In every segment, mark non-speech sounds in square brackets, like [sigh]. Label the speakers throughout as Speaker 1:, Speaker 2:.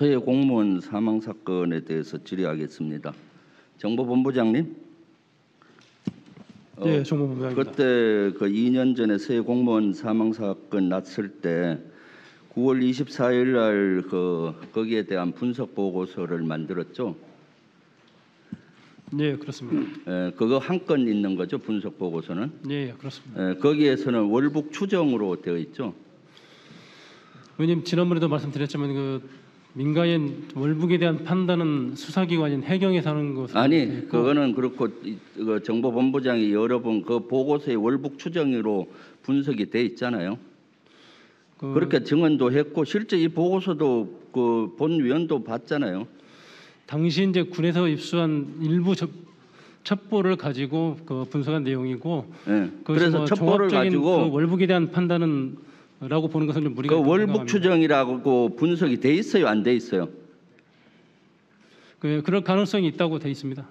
Speaker 1: 서해 공무원 사망 사건에 대해서 질의하겠습니다. 정보본부장님. 어,
Speaker 2: 예, 정보본부장입니다.
Speaker 1: 그때 그 2년 전에 서해 공무원 사망 사건 났을 때 9월 24일 날 그 거기에 대한 분석 보고서를 만들었죠.
Speaker 2: 예, 그렇습니다.
Speaker 1: 에, 그거 한 건 있는 거죠. 분석 보고서는.
Speaker 2: 예, 예, 그렇습니다.
Speaker 1: 에, 거기에서는 월북 추정으로 되어 있죠.
Speaker 2: 의원님 지난번에도 말씀드렸지만 그 민가인 월북에 대한 판단은 수사기관인 하는 것으로 되어
Speaker 1: 아니
Speaker 2: 있고
Speaker 1: 그거는 그렇고 이- 그 정보본부장이 여러 번 그 보고서에 월북 추정으로 분석이 돼 있잖아요.
Speaker 2: 그
Speaker 1: 그렇게 증언도 했고 실제 이 보고서도 그 본위원도 봤잖아요.
Speaker 2: 당시 이제 군에서 입수한 일부 첩, 첩보를 가지고 그 분석한 내용이고
Speaker 1: 예.
Speaker 2: 그것이
Speaker 1: 그래서
Speaker 2: 뭐
Speaker 1: 첩보를
Speaker 2: 종합적인
Speaker 1: 가지고
Speaker 2: 그 월북에 대한 판단은 라고 보는 것은 좀 무리가
Speaker 1: 그 월북. 추정이라고 분석이 돼 있어요, 안 돼 있어요?
Speaker 2: 그 그럴 가능성이 있다고 돼 있습니다.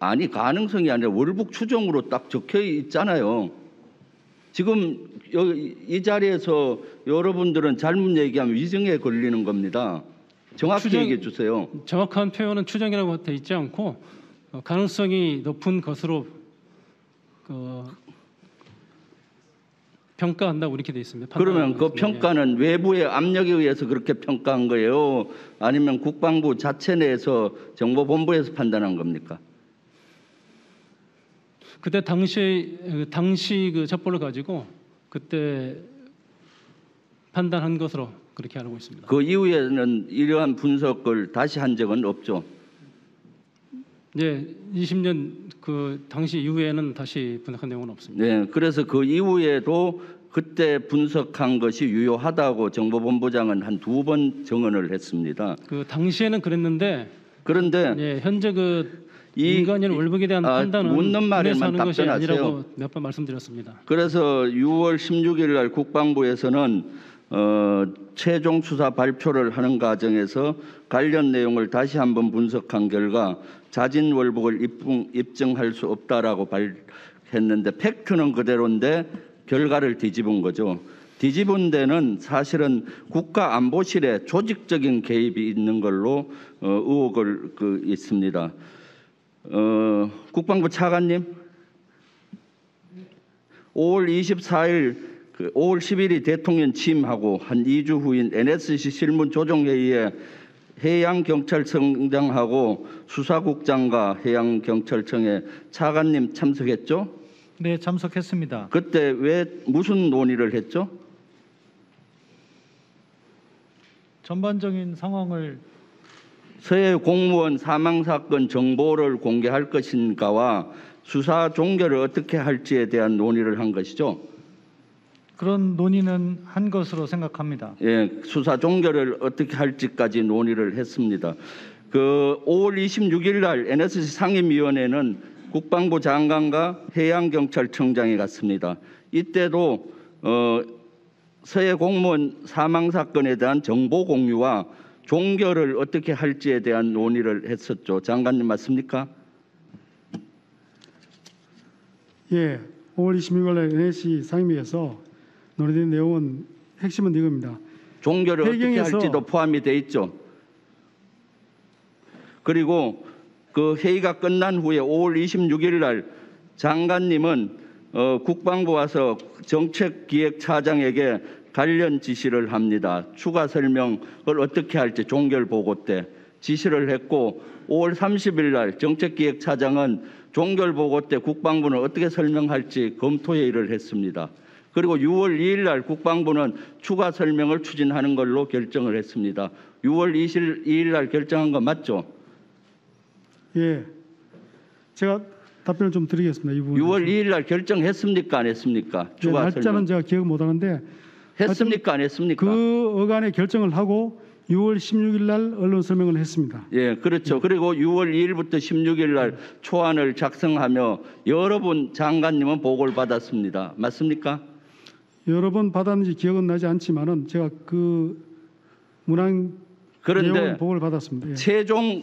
Speaker 1: 아니 가능성이 아니라 월북 추정으로 딱 적혀 있잖아요. 지금 여기 이 자리에서 여러분들은 잘못 얘기하면 위증에 걸리는 겁니다. 정확히
Speaker 2: 추정-
Speaker 1: 얘기해 주세요.
Speaker 2: 정확한 표현은 추정이라고 돼 있지 않고 어, 가능성이 높은 것으로 그 평가한다고 이렇게 돼 있습니다.
Speaker 1: 그러면 그. 평가는 외부의 압력에 의해서 그렇게 평가한 거예요? 아니면 국방부 자체 내에서 정보본부에서 판단한 겁니까?
Speaker 2: 그때 당시 그 당시 그 첩보를 가지고 그때 판단한 것으로 그렇게 알고 있습니다.
Speaker 1: 그 이후에는 이러한 분석을 다시 한 적은 없죠.
Speaker 2: 예, 20년 그 당시 이후에는 다시 분석한 내용은 없습니다.
Speaker 1: 네, 그래서 그 이후에도 그때 분석한 것이 유효하다고 정보본부장은 한 두번 증언을 했습니다.
Speaker 2: 그 당시에는 그랬는데
Speaker 1: 그런데
Speaker 2: 예, 현재 그
Speaker 1: 이-
Speaker 2: 인간인 월북에 대한
Speaker 1: 아,
Speaker 2: 판단은
Speaker 1: 묻는 말에만 답변하세요.
Speaker 2: 아니라고 몇 번 말씀드렸습니다.
Speaker 1: 그래서 6월 16일 날 국방부에서는 어, 최종 수사 발표를 하는 과정에서 관련 내용을 다시 한번 분석한 결과 자진 월북을 입증, 입증 할 수 없다라고 밝혔는데 팩트는 그대로인데 결과를 뒤집은 거죠. 뒤집은 데는 사실은 국가안보실에 조직적인 개입이 있는 걸로 어, 의혹을 그 있습니다. 어, 국방부 차관님. 5월 24일 그 5월 10일이 대통령 취임하고 한 2주 후인 NSC 실문 조정 회의에 해양 경찰청장하고 수사국장과 해양 경찰청의 차관님 참석했죠?
Speaker 3: 네, 참석했습니다.
Speaker 1: 그때 왜 무슨 논의를 했죠?
Speaker 3: 전반적인 상황을
Speaker 1: 서해 공무원 사망 사건 정보를 공개할 것인가와 수사 종결을 어떻게 할지에 대한 논의를 한 것이죠.
Speaker 3: 그런 논의는 한 것으로 생각합니다.
Speaker 1: 예, 수사 종결을 어떻게 할지까지 논의를 했습니다. 그 5월 26일 날 NSC 상임위원회는 국방부 장관과 해양경찰청장이 갔습니다. 이때도 어, 서해 공무원 사망 사건에 대한 정보 공유와 종결을 어떻게 할지에 대한 논의를 했었죠. 장관님 맞습니까?
Speaker 4: 예, 5월 26일 NSC 상임위에서 논의된 내용은 핵심은 이겁니다.
Speaker 1: 종결을 어떻게 할지도 포함이 돼 있죠. 그리고 그 회의가 끝난 후에 5월 26일 날 장관님은 어, 국방부 와서 정책기획차장에게 관련 지시를 합니다. 추가 설명을 어떻게 할지 종결 보고 때 지시를 했고 5월 30일 날 정책기획차장은 종결 보고 때 국방부는 어떻게 설명할지 검토 회의를 했습니다. 그리고 6월 2일 날 국방부는 추가 설명을 추진하는 걸로 결정을 했습니다. 6월 22일 날 결정한 거 맞죠?
Speaker 4: 예, 제가 답변을 좀 드리겠습니다. 이 부분.
Speaker 1: 6월 2일 날 결정했습니까? 안 했습니까?
Speaker 4: 예,
Speaker 1: 추가
Speaker 4: 날짜는
Speaker 1: 설명.
Speaker 4: 제가 기억 못 하는데
Speaker 1: 했습니까? 안 했습니까?
Speaker 4: 그 어간의 결정을 하고 6월 16일 날 언론 설명을 했습니다.
Speaker 1: 예, 그렇죠. 그리고 6월 2일부터 16일 날 초안을 작성하며 여러 분 장관님은 보고를 받았습니다. 맞습니까?
Speaker 4: 여러 번 받았는지 기억은 나지 않지만은 제가 그 문항
Speaker 1: 그런데
Speaker 4: 보고를 받았습니다. 예.
Speaker 1: 최종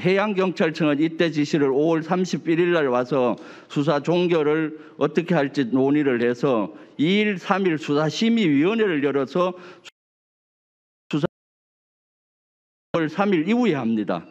Speaker 1: 해양경찰청은 이때 지시를 5월 31일 날 와서 수사 종결을 어떻게 할지 논의를 해서 2일, 3일 수사심의위원회를 열어서 10월 3일 이후에 합니다.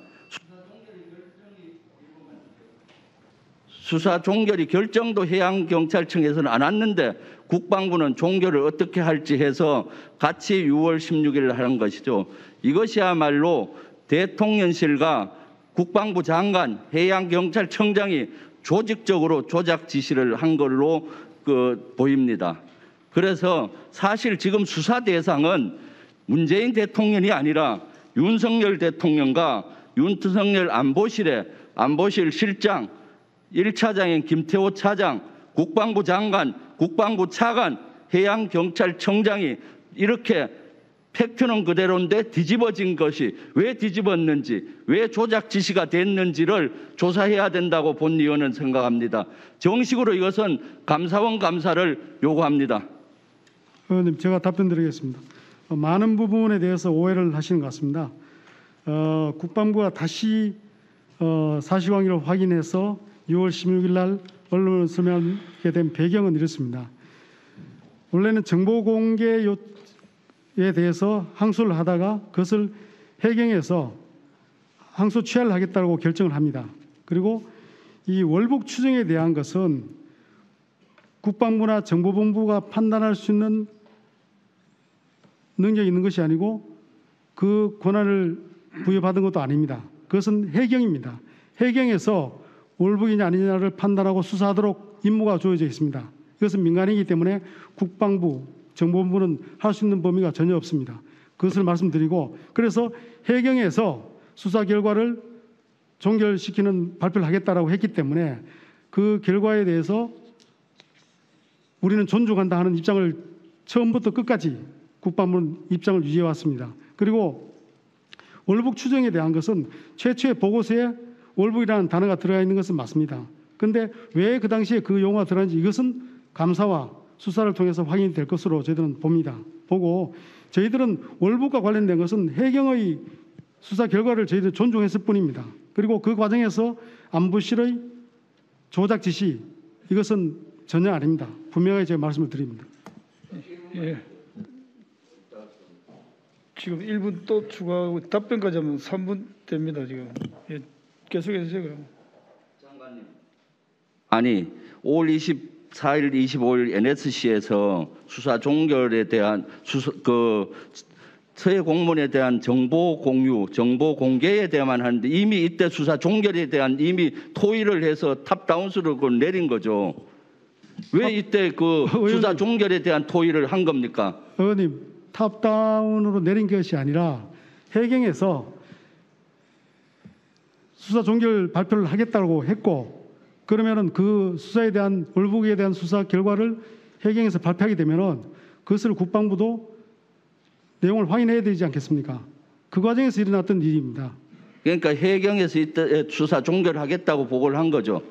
Speaker 1: 수사 종결이 결정도 해양경찰청에서는 안 왔는데 국방부는 종결을 어떻게 할지 해서 같이 6월 16일 하는 것이죠. 이것이야말로 대통령실과 국방부 장관, 해양경찰청장이 조직적으로 조작 지시를 한 걸로 그 보입니다. 그래서 사실 지금 수사 대상은 문재인 대통령이 아니라 윤석열 대통령과 윤석열 안보실의 안보실 실장, 1차장인 김태호 차장, 국방부 장관, 국방부 차관, 해양경찰청장이 이렇게 팩트는 그대로인데 뒤집어진 것이 왜 뒤집었는지, 왜 조작 지시가 됐는지를 조사해야 된다고 본의원은 생각합니다. 정식으로 이것은 감사원 감사를 요구합니다.
Speaker 4: 의원님 제가 답변 드리겠습니다. 어, 많은 부분에 대해서 오해를 하시는 것 같습니다. 어, 국방부가 다시 어, 사실관계를 확인해서 6월 16일 날 언론을 설명하게 된 배경은 이렇습니다. 원래는 정보 공개 요에 대해서 항소를 하다가 그것을 해경에서 항소 취하를 하겠다고 결정을 합니다. 그리고 이 월북 추정에 대한 것은 국방부나 정보본부가 판단할 수 있는 능력이 있는 것이 아니고 그 권한을 부여받은 것도 아닙니다. 그것은 해경입니다. 해경에서 월북이냐 아니냐를 판단하고 수사하도록 임무가 주어져 있습니다. 이것은 민간이기 때문에 국방부, 정보본부는 할 수 있는 범위가 전혀 없습니다. 그것을 말씀드리고 그래서 해경에서 수사 결과를 종결시키는 발표를 하겠다라고 했기 때문에 그 결과에 대해서 우리는 존중한다 하는 입장을 처음부터 끝까지 국방부는 입장을 유지해 왔습니다. 그리고 월북 추정에 대한 것은 최초의 보고서에 월북이라는 단어가 들어가 있는 것은 맞습니다. 그런데 왜 그 당시에 그 용어가 들어갔는지 이것은 감사와 수사를 통해서 확인이 될 것으로 저희들은 봅니다. 보고 저희들은 월북과 관련된 것은 해경의 수사 결과를 저희들 존중했을 뿐입니다. 그리고 그 과정에서 안보실의 조작 지시 이것은 전혀 아닙니다. 분명하게 제가 말씀을 드립니다.
Speaker 5: 예. 지금 1분 또 추가하고 답변까지 하면 3분 됩니다, 지금. 예. 계속해 주세요, 그럼.
Speaker 1: 아니 5월 24일, 25일 NSC에서 수사 종결에 대한 수사, 그 서해 공무원에 대한 정보 공유, 정보 공개에 대해만 하는데 이미 이때 수사 종결에 대한 이미 토의를 해서 top-down으로 그걸 내린 거죠. 왜 이때 그 [laughs] 수사 종결에 대한 토의를 한 겁니까?
Speaker 4: 의원님 top-down으로 내린 것이 아니라 해경에서 수사 종결 발표를 하겠다고 했고 그러면은 그 수사에 대한 월북에 대한 수사 결과를 해경에서 발표하게 되면은 그것을 국방부도 내용을 확인해야 되지 않겠습니까? 그 과정에서 일어났던 일입니다.
Speaker 1: 그러니까 해경에서 이때 수사 종결하겠다고 보고를 한 거죠.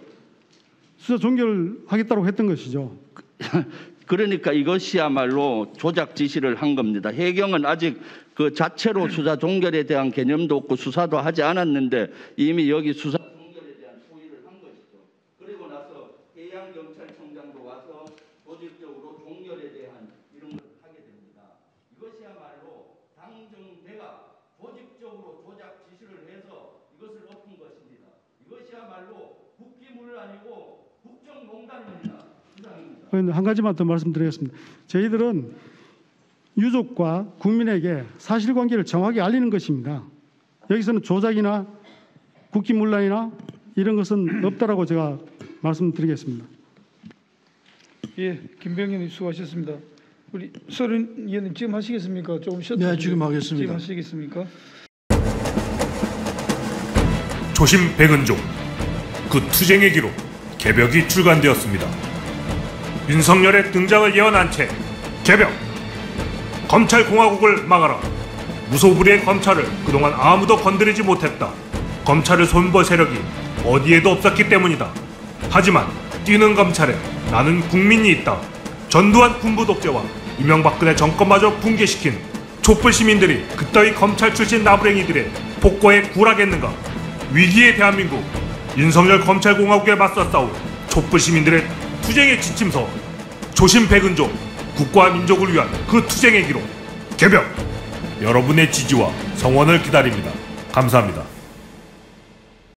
Speaker 4: 수사 종결하겠다고 했던 것이죠. [laughs]
Speaker 1: 그러니까 이것이야말로 조작 지시를 한 겁니다. 해경은 아직 그 자체로 수사 종결에 대한 개념도 없고 수사도 하지 않았는데 이미 여기 수사 종결에 대한 소위를 한 것이죠. 그리고 나서 해양 경찰청장도 와서 조직적으로 종결에 대한 이런 걸 하게 됩니다. 이것이야말로 당정대가 조직적으로 조작 지시를 해서 이것을 엎은 것입니다. 이것이야말로 국기물 아니고 국정농단입니다. 이상입니다.
Speaker 4: 한 가지만 더 말씀드리겠습니다. 저희들은 유족과 국민에게 사실관계를 정확히 알리는 것입니다. 여기서는 조작이나 국기문란이나 이런 것은 없다라고 제가 말씀드리겠습니다.
Speaker 5: 예, 김병현님 수고하셨습니다. 우리 서른 의원님 지금 하시겠습니까? 조금 쉬었다.
Speaker 6: 네, 지금 하겠습니다.
Speaker 5: 지금 하시겠습니까?
Speaker 7: 조심 백은종 그 투쟁의 기록 개벽이 출간되었습니다. 윤석열의 등장을 예언한 채 개벽 검찰 공화국을 막아라 무소불위의 검찰을 그동안 아무도 건드리지 못했다. 검찰을 손볼 세력이 어디에도 없었기 때문이다. 하지만 뛰는 검찰에 나는 국민이 있다. 전두환 군부 독재와 이명박근혜 정권마저 붕괴시킨 촛불 시민들이 그따위 검찰 출신 나부랭이들의 폭거에 굴하겠는가? 위기의 대한민국 윤석열 검찰공화국에 맞서 싸울 촛불 시민들의 투쟁의 지침서 조심 백은종 국가와 민족을 위한 그 투쟁의 기록 개벽 여러분의 지지와 성원을 기다립니다. 감사합니다.